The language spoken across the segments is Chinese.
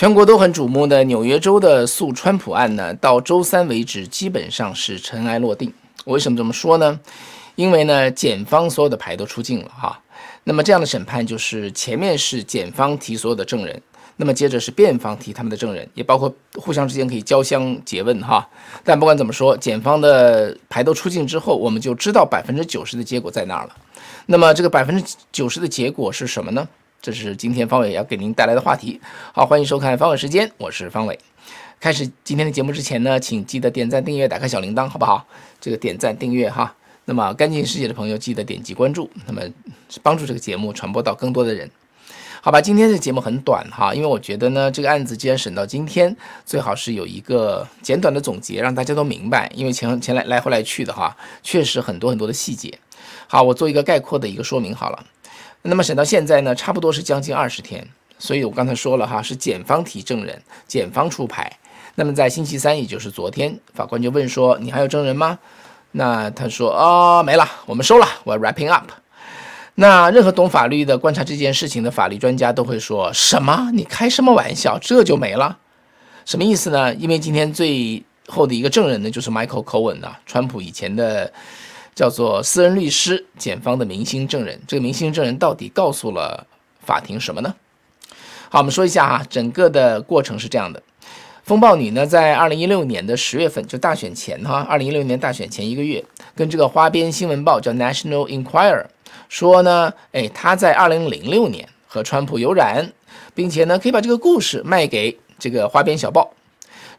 全国都很瞩目的纽约州的诉川普案呢，到周三为止基本上是尘埃落定。为什么这么说呢？因为呢，检方所有的牌都出镜了哈。那么这样的审判就是前面是检方提所有的证人，那么接着是辩方提他们的证人，也包括互相之间可以交相诘问哈。但不管怎么说，检方的牌都出镜之后，我们就知道百分之九十的结果在那儿了。那么这个百分之九十的结果是什么呢？这是今天方伟要给您带来的话题。好，欢迎收看方伟时间，我是方伟。开始今天的节目之前呢，请记得点赞、订阅、打开小铃铛，好不好？这个点赞、订阅哈。那么干净世界的朋友记得点击关注，那么帮助这个节目传播到更多的人。好吧，今天的节目很短哈，因为我觉得呢，这个案子既然审到今天，最好是有一个简短的总结，让大家都明白。因为前前来来回来去的哈，确实很多很多的细节。好，我做一个概括的一个说明好了。那么审到现在呢，差不多是将近二十天，所以我刚才说了哈，是检方提证人，检方出牌。那么在星期三，也就是昨天，法官就问说：“你还有证人吗？”那他说：“啊，没了，我们收了，我 wrapping up。”那任何懂法律的、观察这件事情的法律专家都会说什么？你开什么玩笑？这就没了？什么意思呢？因为今天最后的一个证人呢，就是 Michael Cohen 啊，川普以前的。叫做私人律师，检方的明星证人。这个明星证人到底告诉了法庭什么呢？好，我们说一下哈，整个的过程是这样的：风暴女呢，在二零一六年的十月份，就大选前哈，二零一六年大选前一个月，跟这个花边新闻报叫 National Enquirer 说呢，哎，她在二零零六年和川普有染，并且呢，可以把这个故事卖给这个花边小报。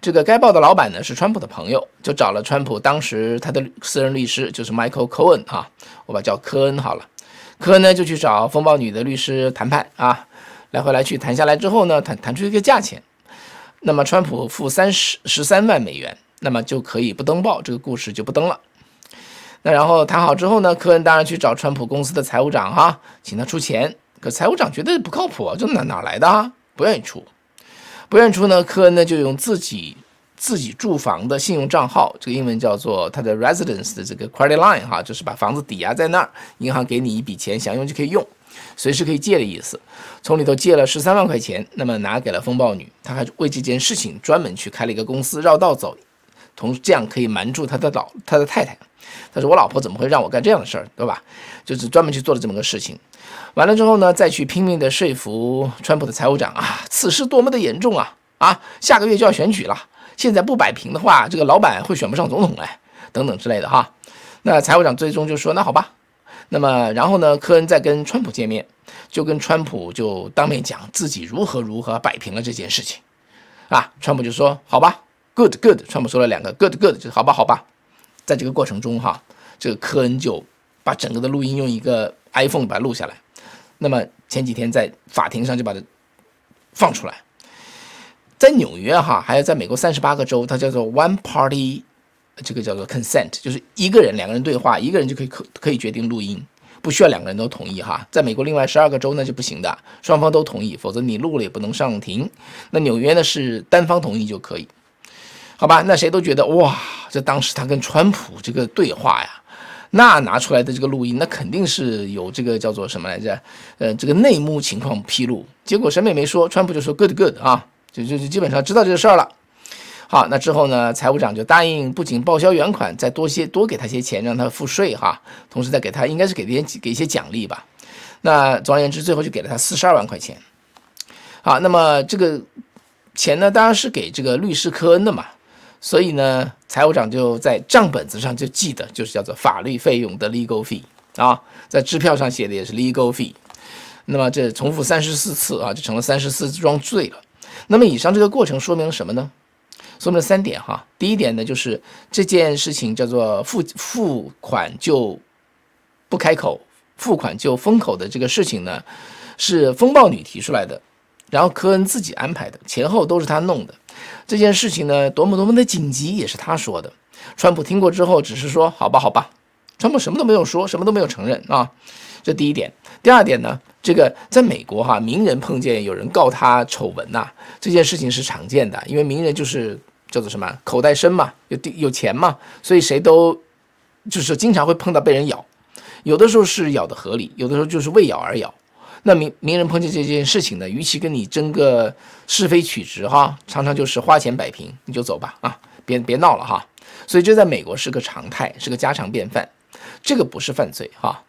这个该报的老板呢是川普的朋友，就找了川普当时他的私人律师，就是 Michael Cohen 啊，我把叫科恩好了。科恩呢就去找风暴女的律师谈判啊，来回来去谈下来之后呢，谈谈出一个价钱，那么川普付三十十三万美元，那么就可以不登报，这个故事就不登了。那然后谈好之后呢，科恩当然去找川普公司的财务长哈，请他出钱，可财务长觉得不靠谱，就哪哪来的啊，不愿意出。不愿出呢，科恩呢就用自己自己住房的信用账号，这个英文叫做他的 residence 的这个 credit line 哈，就是把房子抵押在那儿，银行给你一笔钱，想用就可以用，随时可以借的意思。从里头借了十三万块钱，那么拿给了风暴女，他还为这件事情专门去开了一个公司，绕道走，同这样可以瞒住他的老他的太太。他说我老婆怎么会让我干这样的事儿，对吧？就是专门去做了这么个事情。完了之后呢，再去拼命的说服川普的财务长啊，此事多么的严重啊啊，下个月就要选举了，现在不摆平的话，这个老板会选不上总统哎，等等之类的哈。那财务长最终就说那好吧，那么然后呢，科恩再跟川普见面，就跟川普就当面讲自己如何如何摆平了这件事情啊。川普就说好吧，good good，川普说了两个 good good，就是好吧好吧。在这个过程中哈，这个科恩就把整个的录音用一个 iPhone 把它录下来。那么前几天在法庭上就把它放出来，在纽约哈，还有在美国三十八个州，它叫做 one party，这个叫做 consent，就是一个人两个人对话，一个人就可以可可以决定录音，不需要两个人都同意哈。在美国另外十二个州那就不行的，双方都同意，否则你录了也不能上庭。那纽约呢是单方同意就可以，好吧？那谁都觉得哇，这当时他跟川普这个对话呀。那拿出来的这个录音，那肯定是有这个叫做什么来着？呃，这个内幕情况披露。结果什么也没说，川普就说 good good 啊，就就就基本上知道这个事儿了。好，那之后呢，财务长就答应不仅报销原款，再多些多给他些钱，让他付税哈，同时再给他应该是给点给一些奖励吧。那总而言之，最后就给了他四十二万块钱。好，那么这个钱呢，当然是给这个律师科恩的嘛。所以呢，财务长就在账本子上就记得，就是叫做法律费用的 legal fee 啊，在支票上写的也是 legal fee。那么这重复三十四次啊，就成了三十四桩罪了。那么以上这个过程说明了什么呢？说明了三点哈。第一点呢，就是这件事情叫做付付款就不开口，付款就封口的这个事情呢，是风暴女提出来的，然后科恩自己安排的，前后都是他弄的。这件事情呢，多么多么的紧急，也是他说的。川普听过之后，只是说：“好吧，好吧。”川普什么都没有说，什么都没有承认啊。这第一点。第二点呢，这个在美国哈，名人碰见有人告他丑闻呐，这件事情是常见的，因为名人就是叫做什么口袋深嘛，有有钱嘛，所以谁都就是经常会碰到被人咬。有的时候是咬的合理，有的时候就是为咬而咬。那名名人抨击这件事情呢，与其跟你争个是非曲直哈，常常就是花钱摆平，你就走吧啊，别别闹了哈。所以这在美国是个常态，是个家常便饭，这个不是犯罪哈。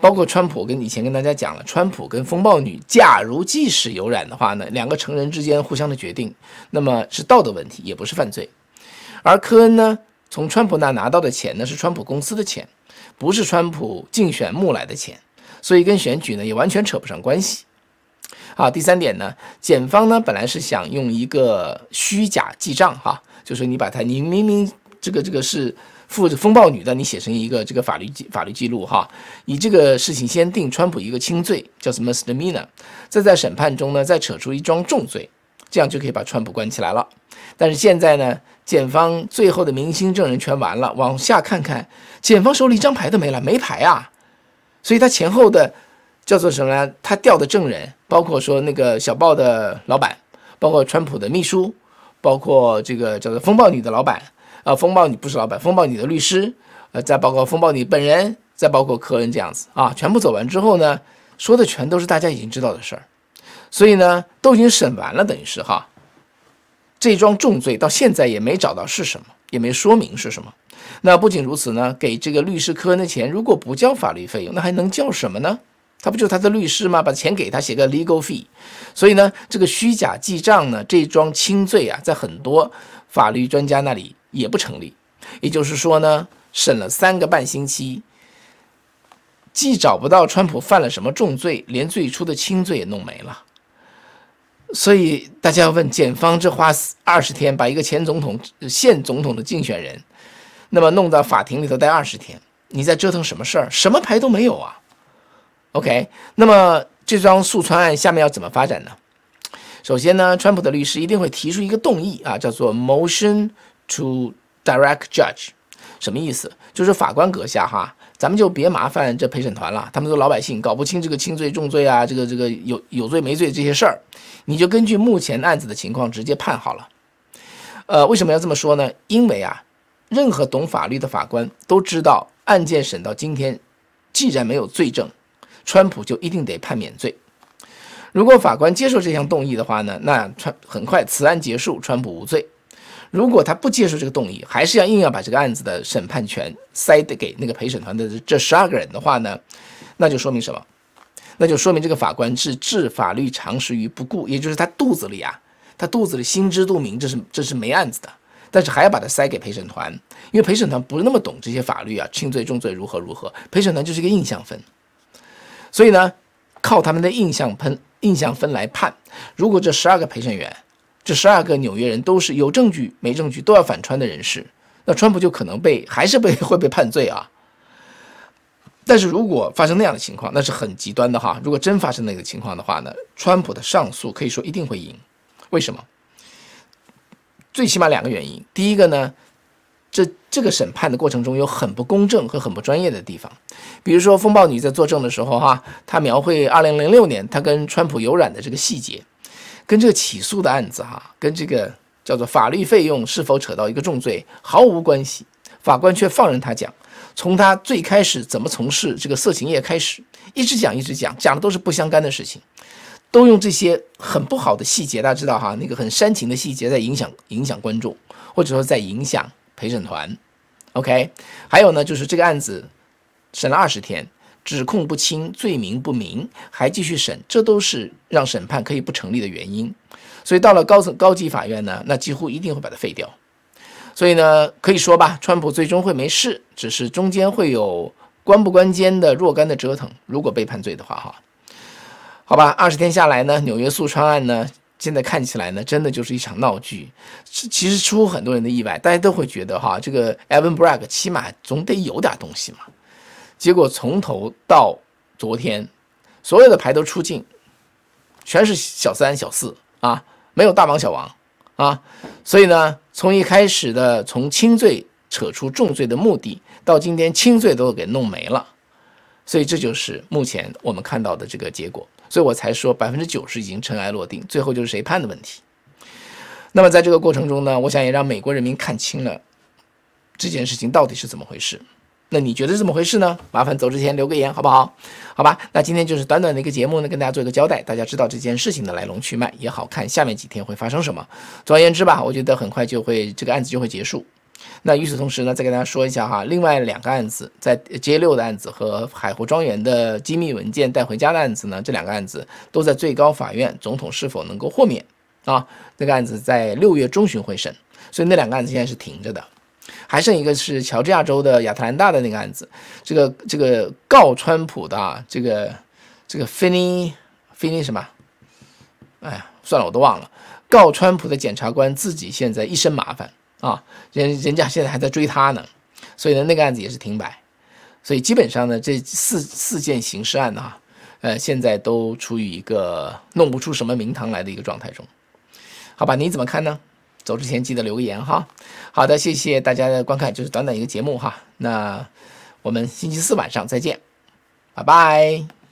包括川普，跟以前跟大家讲了，川普跟风暴女，假如即使有染的话呢，两个成人之间互相的决定，那么是道德问题，也不是犯罪。而科恩呢，从川普那拿到的钱呢，是川普公司的钱，不是川普竞选募来的钱，所以跟选举呢也完全扯不上关系。好，第三点呢，检方呢本来是想用一个虚假记账哈，就是你把它，你明明这个这个是。负着风暴女的，你写成一个这个法律记法律记录哈，以这个事情先定川普一个轻罪，叫什么 misdemeanor，再在审判中呢再扯出一桩重罪，这样就可以把川普关起来了。但是现在呢，检方最后的明星证人全完了，往下看看，检方手里一张牌都没了，没牌啊，所以他前后的叫做什么呢？他调的证人，包括说那个小报的老板，包括川普的秘书，包括这个叫做风暴女的老板。啊，风暴女不是老板，风暴女的律师，呃，再包括风暴女本人，再包括科恩这样子啊，全部走完之后呢，说的全都是大家已经知道的事儿，所以呢，都已经审完了，等于是哈，这桩重罪到现在也没找到是什么，也没说明是什么。那不仅如此呢，给这个律师科恩的钱，如果不交法律费用，那还能叫什么呢？他不就是他的律师吗？把钱给他，写个 legal fee。所以呢，这个虚假记账呢，这桩轻罪啊，在很多法律专家那里。也不成立，也就是说呢，审了三个半星期，既找不到川普犯了什么重罪，连最初的轻罪也弄没了。所以大家要问，检方这花二十天把一个前总统、现总统的竞选人，那么弄到法庭里头待二十天，你在折腾什么事儿？什么牌都没有啊？OK，那么这桩诉川案下面要怎么发展呢？首先呢，川普的律师一定会提出一个动议啊，叫做 motion。To direct judge，什么意思？就是法官阁下哈，咱们就别麻烦这陪审团了，他们都老百姓，搞不清这个轻罪重罪啊，这个这个有有罪没罪这些事儿，你就根据目前案子的情况直接判好了。呃，为什么要这么说呢？因为啊，任何懂法律的法官都知道，案件审到今天，既然没有罪证，川普就一定得判免罪。如果法官接受这项动议的话呢，那川很快此案结束，川普无罪。如果他不接受这个动议，还是要硬要把这个案子的审判权塞给那个陪审团的这十二个人的话呢，那就说明什么？那就说明这个法官是置法律常识于不顾，也就是他肚子里啊，他肚子里心知肚明，这是这是没案子的，但是还要把它塞给陪审团，因为陪审团不是那么懂这些法律啊，轻罪重罪如何如何，陪审团就是一个印象分，所以呢，靠他们的印象分印象分来判，如果这十二个陪审员。这十二个纽约人都是有证据没证据都要反川的人士，那川普就可能被还是被会被判罪啊。但是如果发生那样的情况，那是很极端的哈。如果真发生那个情况的话呢，川普的上诉可以说一定会赢。为什么？最起码两个原因。第一个呢，这这个审判的过程中有很不公正和很不专业的地方。比如说风暴女在作证的时候哈，她描绘二零零六年她跟川普有染的这个细节。跟这个起诉的案子哈，跟这个叫做法律费用是否扯到一个重罪毫无关系，法官却放任她讲，从他最开始怎么从事这个色情业开始，一直讲一直讲，讲的都是不相干的事情，都用这些很不好的细节，大家知道哈，那个很煽情的细节在影响影响观众，或者说在影响陪审团。OK，还有呢，就是这个案子审了二十天。指控不清，罪名不明，还继续审，这都是让审判可以不成立的原因。所以到了高层高级法院呢，那几乎一定会把它废掉。所以呢，可以说吧，川普最终会没事，只是中间会有关不关监的若干的折腾。如果被判罪的话，哈，好吧，二十天下来呢，纽约诉川案呢，现在看起来呢，真的就是一场闹剧。其实出乎很多人的意外，大家都会觉得哈，这个 Evan Bragg 起码总得有点东西嘛。结果从头到昨天，所有的牌都出尽，全是小三小四啊，没有大王小王啊。所以呢，从一开始的从轻罪扯出重罪的目的，到今天轻罪都给弄没了。所以这就是目前我们看到的这个结果。所以我才说百分之九十已经尘埃落定，最后就是谁判的问题。那么在这个过程中呢，我想也让美国人民看清了这件事情到底是怎么回事。那你觉得是怎么回事呢？麻烦走之前留个言，好不好？好吧，那今天就是短短的一个节目呢，跟大家做一个交代，大家知道这件事情的来龙去脉，也好看下面几天会发生什么。总而言之吧，我觉得很快就会这个案子就会结束。那与此同时呢，再跟大家说一下哈，另外两个案子，在 J 六的案子和海湖庄园的机密文件带回家的案子呢，这两个案子都在最高法院，总统是否能够豁免啊？这个案子在六月中旬会审，所以那两个案子现在是停着的。还剩一个是乔治亚州的亚特兰大的那个案子，这个这个告川普的啊，这个这个 Finney Finney 什么？哎呀，算了，我都忘了。告川普的检察官自己现在一身麻烦。啊，人人家现在还在追他呢，所以呢，那个案子也是停摆，所以基本上呢，这四四件刑事案呢，呃，现在都处于一个弄不出什么名堂来的一个状态中，好吧？你怎么看呢？走之前记得留个言哈。好的，谢谢大家的观看，就是短短一个节目哈。那我们星期四晚上再见，拜拜。